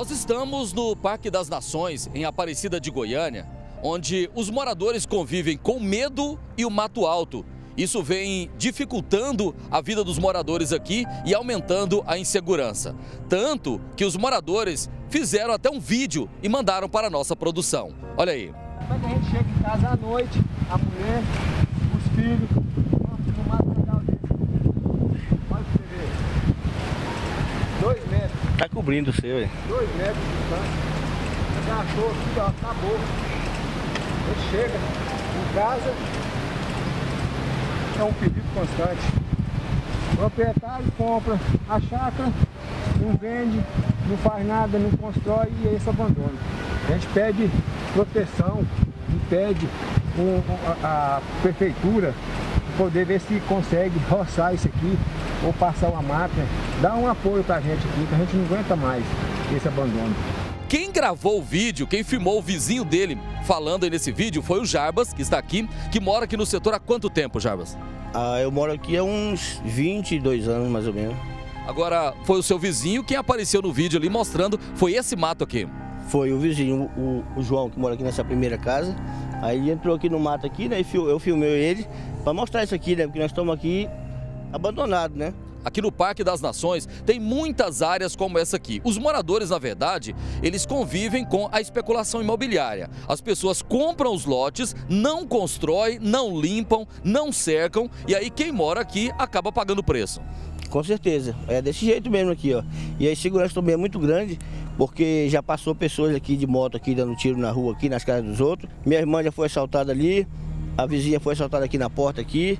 Nós estamos no Parque das Nações, em Aparecida de Goiânia, onde os moradores convivem com medo e o mato alto. Isso vem dificultando a vida dos moradores aqui e aumentando a insegurança. Tanto que os moradores fizeram até um vídeo e mandaram para a nossa produção. Olha aí. Quando a gente chega em casa à noite, a mulher, os filhos, no mato legal desse. Olha pra você ver. Dois metros, Tá cobrindo seu, velho. dois metros de distância. Agachou aqui, ó, acabou. Gente chega em casa, é um perigo constante. O proprietário compra a chácara, não vende, não faz nada, não constrói e é esse abandono. A gente pede proteção pede a prefeitura poder ver se consegue roçar isso aqui ou passar uma máquina, dar um apoio pra gente aqui, que a gente não aguenta mais esse abandono. Quem gravou o vídeo, quem filmou o vizinho dele falando aí nesse vídeo foi o Jarbas, que está aqui, que mora aqui no setor há quanto tempo, Jarbas? Ah, eu moro aqui há uns 22 anos, mais ou menos. Agora, foi o seu vizinho quem apareceu no vídeo ali mostrando, foi esse mato aqui. Foi o vizinho, o, o João, que mora aqui nessa primeira casa. Aí ele entrou aqui no mato aqui, né? E eu filmei ele para mostrar isso aqui, né? Porque nós estamos aqui abandonados, né? Aqui no Parque das Nações tem muitas áreas como essa aqui. Os moradores, na verdade, eles convivem com a especulação imobiliária. As pessoas compram os lotes, não constroem, não limpam, não cercam e aí quem mora aqui acaba pagando o preço. Com certeza. É desse jeito mesmo aqui, ó. E a insegurança também é muito grande, porque já passou pessoas aqui de moto aqui dando tiro na rua, aqui nas casas dos outros. Minha irmã já foi assaltada ali, a vizinha foi assaltada aqui na porta aqui.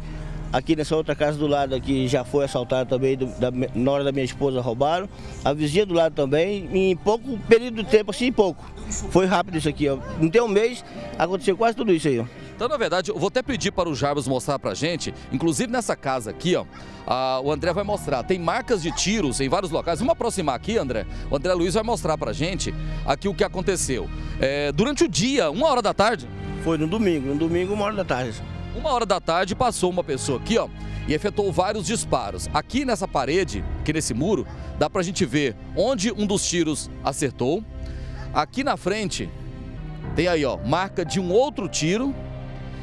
Aqui nessa outra casa do lado aqui já foi assaltada também, do- da- na hora da minha esposa roubaram. A vizinha do lado também, em pouco período de tempo, assim, pouco. Foi rápido isso aqui, ó. Não tem um mês, aconteceu quase tudo isso aí, ó. Então, na verdade, eu vou até pedir para o Jarbas mostrar pra gente, inclusive nessa casa aqui, ó, a- o André vai mostrar. Tem marcas de tiros em vários locais. Vamos aproximar aqui, André. O André Luiz vai mostrar pra gente aqui o que aconteceu. É, durante o dia, uma hora da tarde, Foi no domingo, no domingo, uma hora da tarde. Uma hora da tarde, passou uma pessoa aqui, ó, e efetuou vários disparos. Aqui nessa parede, aqui nesse muro, dá pra gente ver onde um dos tiros acertou. Aqui na frente, tem aí, ó, marca de um outro tiro.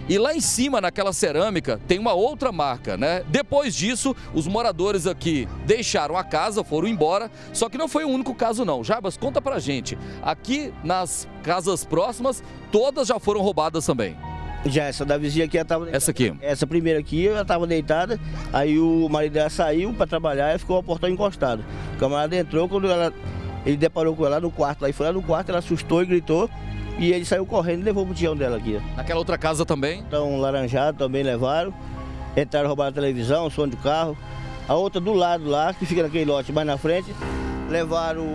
E lá em cima, naquela cerâmica, tem uma outra marca, né? Depois disso, os moradores aqui deixaram a casa, foram embora. Só que não foi o único caso, não. Jarbas, conta pra gente. Aqui nas casas próximas, todas já foram roubadas também. Já essa da vizinha aqui, ela tava... Essa aqui. Essa primeira aqui, ela estava deitada, aí o marido dela saiu para trabalhar e ficou o portão encostado. O camarada entrou, quando ela, ele deparou com ela no quarto, aí foi lá no quarto, ela assustou e gritou, e ele saiu correndo e levou o botijão dela aqui. Naquela outra casa também. Então, laranjado também levaram, entraram, roubaram a televisão, o som do carro. A outra do lado lá, que fica naquele lote mais na frente, levaram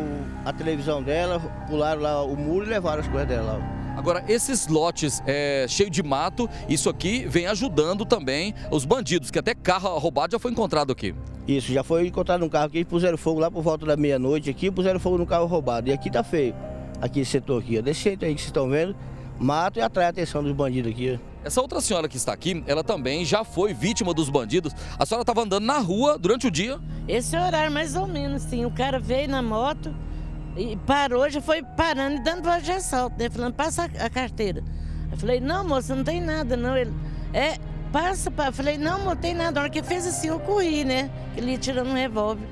a televisão dela, pularam lá o muro e levaram as coisas dela lá. Agora, esses lotes é, cheios de mato, isso aqui vem ajudando também os bandidos, que até carro roubado já foi encontrado aqui. Isso, já foi encontrado um carro aqui, puseram fogo lá por volta da meia-noite aqui, puseram fogo no carro roubado. E aqui tá feio, aqui esse setor aqui, ó. Desse jeito aí que vocês estão vendo, mato e atrai a atenção dos bandidos aqui. Essa outra senhora que está aqui, ela também já foi vítima dos bandidos. A senhora estava andando na rua durante o dia. Esse horário, mais ou menos, sim. O cara veio na moto e parou, já foi parando e dando voz de assalto, né? Falando, passa a carteira. Eu falei, não, moça, não tem nada, não. Ele, é, passa, pá. Eu falei, não, não tem nada. Na hora que fez assim, eu corri, né? Ele ia tirando um revólver.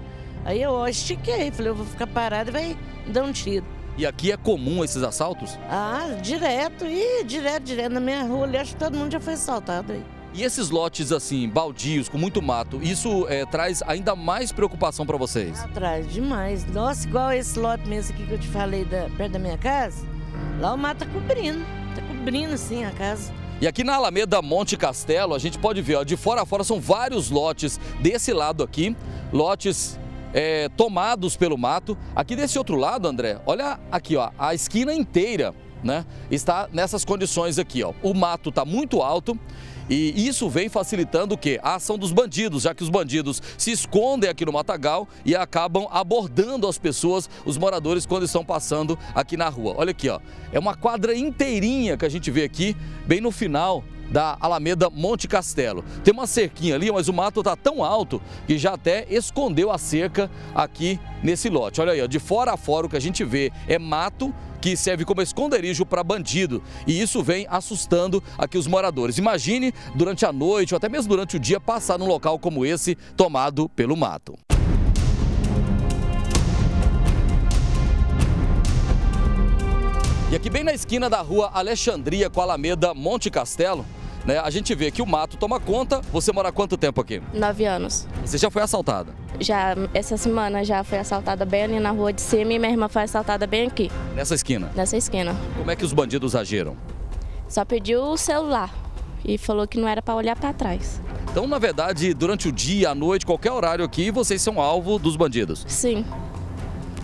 Aí eu ó, estiquei, falei, eu vou ficar parado e vai dar um tiro. E aqui é comum esses assaltos. Ah, direto, e direto, direto. Na minha rua ali, acho que todo mundo já foi assaltado aí. E esses lotes assim, baldios, com muito mato, isso é, traz ainda mais preocupação para vocês. Atrás, demais. Nossa, igual esse lote mesmo aqui que eu te falei da, perto da minha casa, lá o mato tá cobrindo. Tá cobrindo, assim, a casa. E aqui na Alameda Monte Castelo, a gente pode ver, ó, de fora a fora são vários lotes desse lado aqui, lotes é, tomados pelo mato. Aqui desse outro lado, André, olha aqui, ó, a esquina inteira, né, está nessas condições aqui, ó. O mato está muito alto e isso vem facilitando o quê? A ação dos bandidos, já que os bandidos se escondem aqui no matagal e acabam abordando as pessoas, os moradores, quando estão passando aqui na rua. Olha aqui, ó. É uma quadra inteirinha que a gente vê aqui, bem no final da Alameda Monte Castelo. Tem uma cerquinha ali, mas o mato está tão alto que já até escondeu a cerca aqui nesse lote. Olha aí, ó, de fora a fora o que a gente vê é mato que serve como esconderijo para bandido. E isso vem assustando aqui os moradores. Imagine durante a noite ou até mesmo durante o dia passar num local como esse tomado pelo mato. E aqui bem na esquina da rua Alexandria com a Alameda Monte Castelo, né, a gente vê que o mato toma conta. Você mora há quanto tempo aqui? Nove anos. Você já foi assaltada? Já, essa semana já foi assaltada bem ali na rua de cima e minha irmã foi assaltada bem aqui, Nessa esquina. nessa esquina. Como é que os bandidos agiram? Só pediu o celular e falou que não era para olhar para trás. Então, na verdade, durante o dia, à noite, qualquer horário aqui, vocês são alvo dos bandidos. Sim.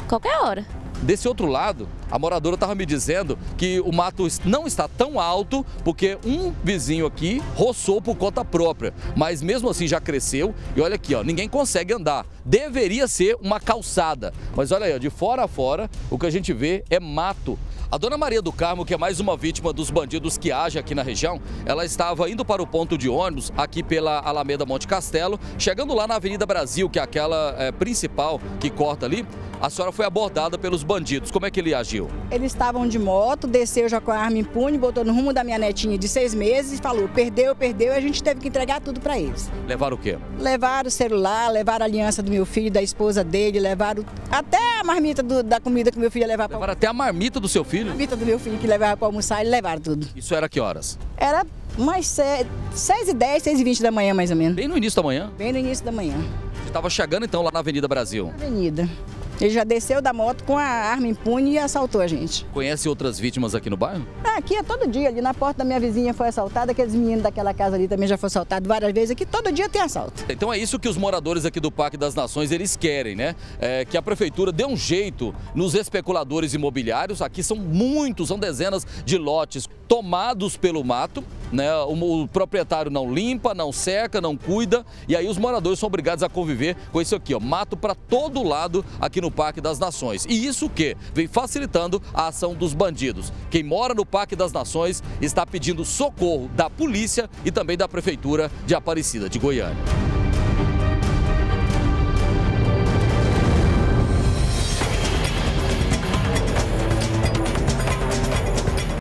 Qualquer hora. Desse outro lado, a moradora estava me dizendo que o mato não está tão alto porque um vizinho aqui roçou por conta própria, mas mesmo assim já cresceu e olha aqui, ó, ninguém consegue andar. Deveria ser uma calçada, mas olha aí, ó, de fora a fora, o que a gente vê é mato. A dona Maria do Carmo, que é mais uma vítima dos bandidos que age aqui na região, ela estava indo para o ponto de ônibus aqui pela Alameda Monte Castelo, chegando lá na Avenida Brasil, que é aquela é, principal que corta ali, a senhora foi abordada pelos bandidos. Como é que ele agiu? Eles estavam de moto, desceu já com a arma em punho, botou no rumo da minha netinha de seis meses e falou: perdeu, perdeu, e a gente teve que entregar tudo para eles. Levaram o quê? Levaram o celular, levaram a aliança do meu filho, da esposa dele, levaram até a marmita do- da comida que meu filho ia levar para Levaram até a marmita do seu a filho? marmita do meu filho que levava para almoçar, eles levaram tudo. Isso era que horas? Era se- seis e dez, seis e vinte da manhã, mais ou menos. Bem no início da manhã. Bem no início da manhã, Você estava chegando então lá na Avenida Brasil. na avenida. Ele já desceu da moto com a arma em punho e assaltou a gente. Conhece outras vítimas aqui no bairro? Ah, Aqui é todo dia, ali na porta da minha vizinha foi assaltada, aqueles meninos daquela casa ali também já foram assaltados várias vezes. Aqui todo dia tem assalto. Então é isso que os moradores aqui do Parque das Nações eles querem, né? É que a prefeitura dê um jeito nos especuladores imobiliários. Aqui são muitos, são dezenas de lotes tomados pelo mato, né? O, o proprietário não limpa, não seca, não cuida e aí os moradores são obrigados a conviver com isso aqui, ó, mato para todo lado aqui no Parque das Nações. E isso que vem facilitando a ação dos bandidos. Quem mora no Parque das Nações está pedindo socorro da polícia e também da prefeitura de Aparecida de Goiânia.